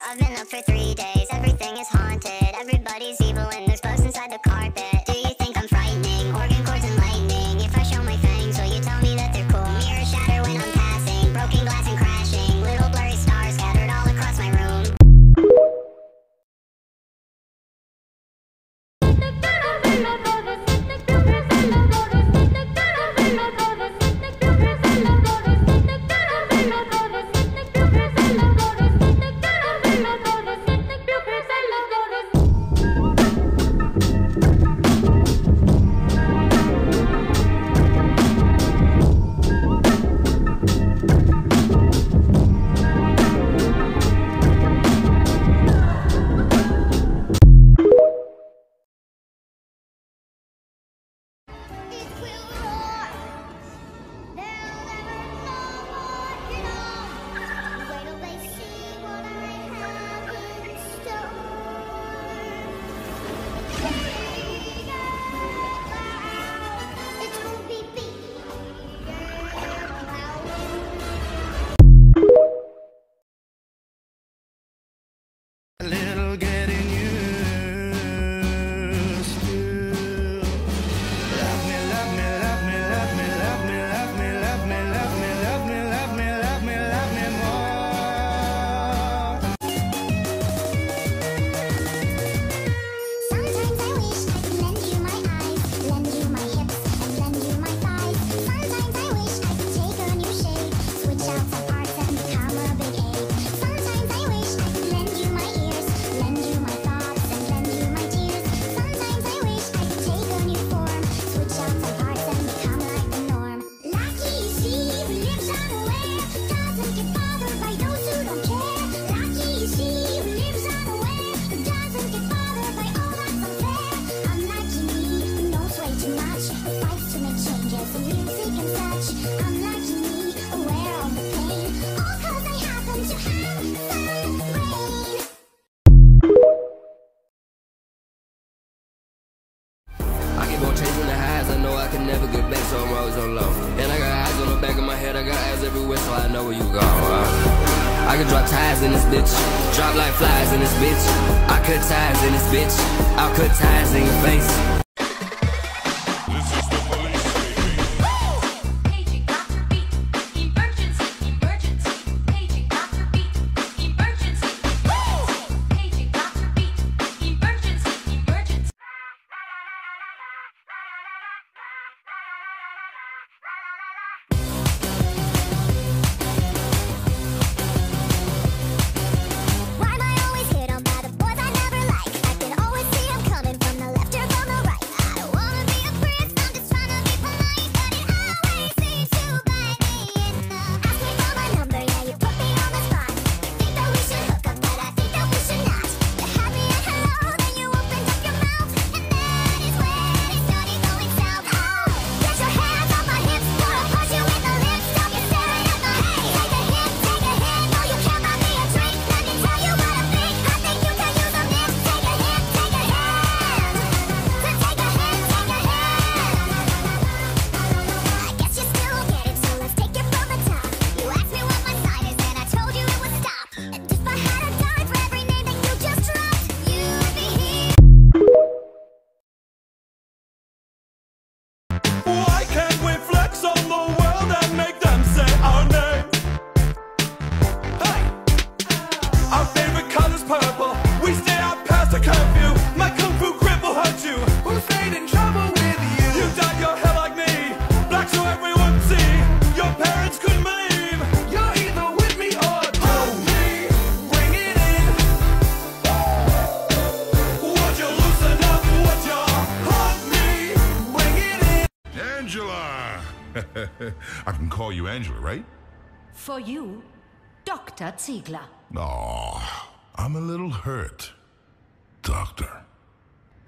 I've been up for three days, everything is haunted. Everybody's evil and there's bugs inside the carpet. so I know where you go. I could drop ties in this bitch, drop like flies in this bitch. I cut ties in this bitch, I'll cut ties in your face. I can call you Angela, right? For you, Dr. Ziegler. Oh, I'm a little hurt. Doctor.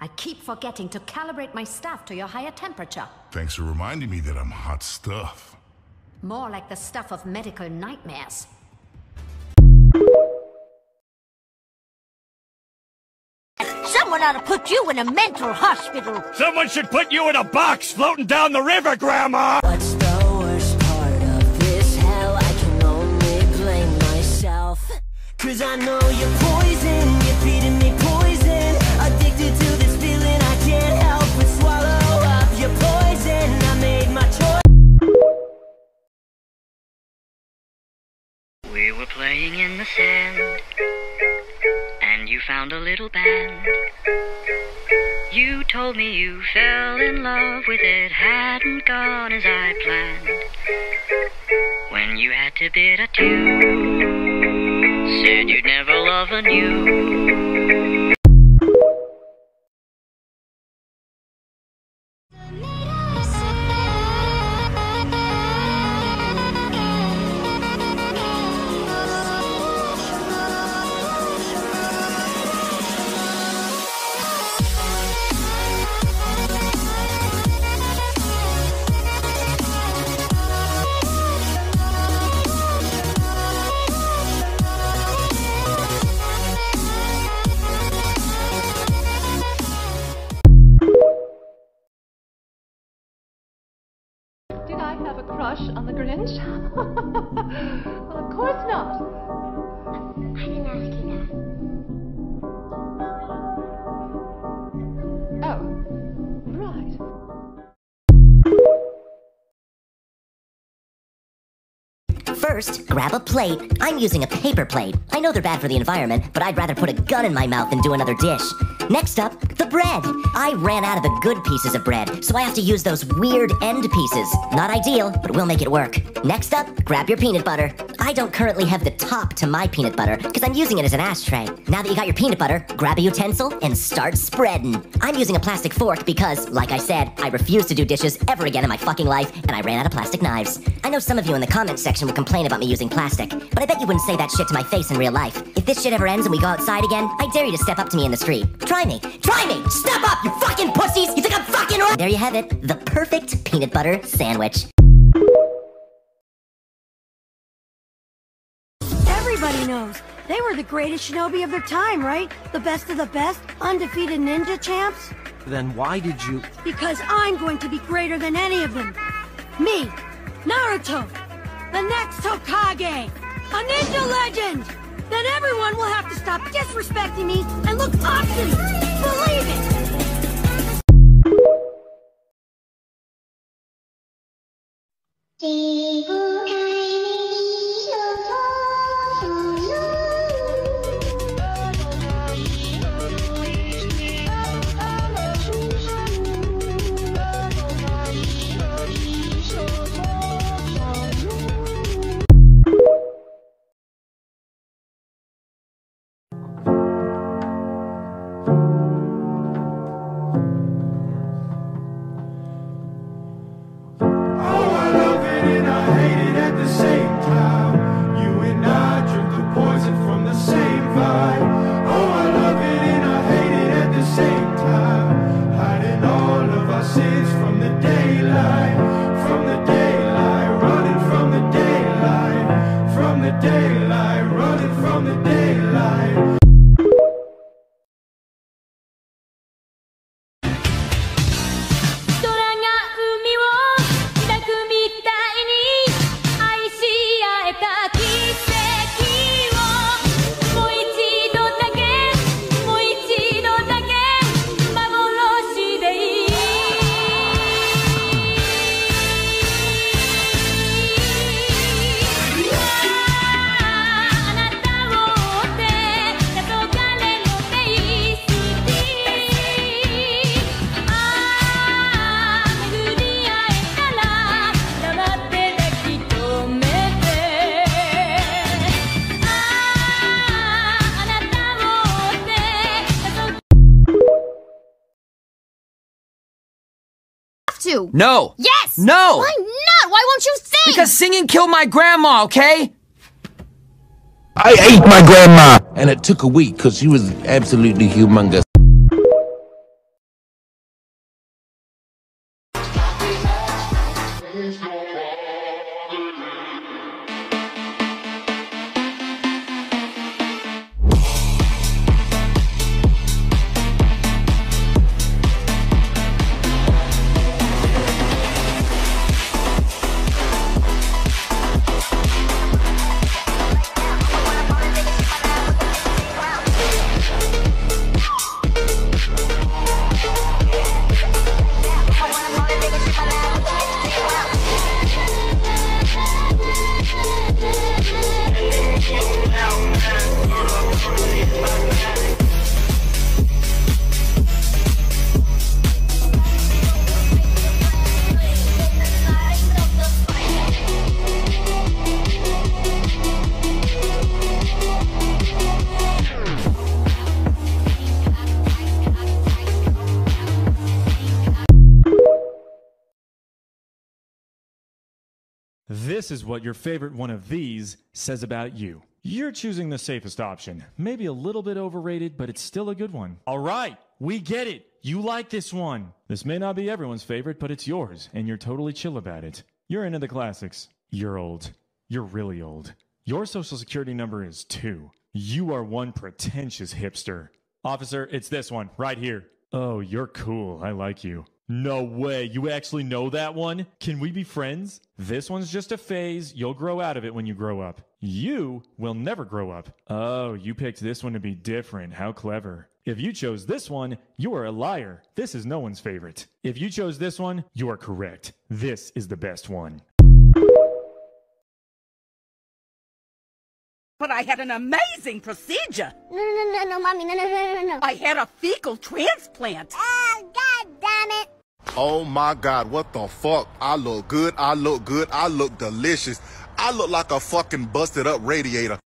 I keep forgetting to calibrate my staff to your higher temperature. Thanks for reminding me that I'm hot stuff. More like the stuff of medical nightmares. Someone ought to put you in a mental hospital. Someone should put you in a box floating down the river, Grandma! What's the worst part of this hell? I can only blame myself. Cause I know you're poison, you're feeding me poison. Addicted to this feeling, I can't help but swallow up your poison. I made my choice. We were playing in the sand and you found a little band. Told me you fell in love with it, hadn't gone as I planned. When you had to bid adieu, said you'd never love anew. First, grab a plate. I'm using a paper plate. I know they're bad for the environment, but I'd rather put a gun in my mouth than do another dish. Next up, the bread. I ran out of the good pieces of bread, so I have to use those weird end pieces. Not ideal, but we'll make it work. Next up, grab your peanut butter. I don't currently have the top to my peanut butter because I'm using it as an ashtray. Now that you got your peanut butter, grab a utensil and start spreading. I'm using a plastic fork because, like I said, I refuse to do dishes ever again in my fucking life, and I ran out of plastic knives. I know some of you in the comments section would complain about me using plastic, but I bet you wouldn't say that shit to my face in real life. If this shit ever ends and we go outside again, I dare you to step up to me in the street. Try me. Try me! Step up, you fucking pussies! You think I'm fucking? There you have it. The perfect peanut butter sandwich. Everybody knows. They were the greatest shinobi of their time, right? The best of the best, undefeated ninja champs? Then why did you... Because I'm going to be greater than any of them. Me, Naruto, the next Hokage, a ninja legend! Then everyone will have to stop disrespecting me and look up to me! Believe it! Same time. You and I drink the poison from the same vine. Oh, I love it and I hate it at the same time. Hiding all of our sins from the daylight, from the daylight, running from the daylight, from the daylight, running from the daylight. To. No. Yes. No. Why not? Why won't you sing? Because singing killed my grandma, okay? I ate my grandma, and it took a week because she was absolutely humongous. This is what your favorite one of these says about you. You're choosing the safest option. Maybe a little bit overrated, but it's still a good one. All right, we get it. You like this one. This may not be everyone's favorite, but it's yours, and you're totally chill about it. You're into the classics. You're old. You're really old. Your social security number is two. You are one pretentious hipster. Officer, it's this one, right here. Oh, you're cool. I like you. No way. You actually know that one? Can we be friends? This one's just a phase. You'll grow out of it when you grow up. You will never grow up. Oh, you picked this one to be different. How clever. If you chose this one, you are a liar. This is no one's favorite. If you chose this one, you are correct. This is the best one. But I had an amazing procedure. No, no, no, no, mommy, no, no, no, no, no. I had a fecal transplant. Oh, god damn it. Oh my god, what the fuck? I look good, I look good, I look delicious. I look like a fucking busted up radiator.